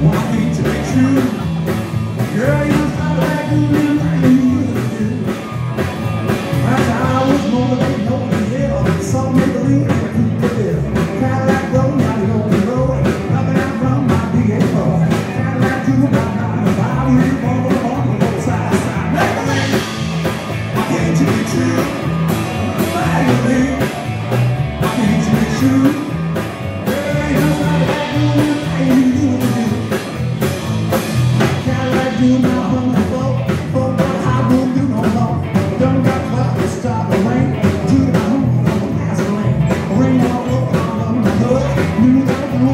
Why need to be true?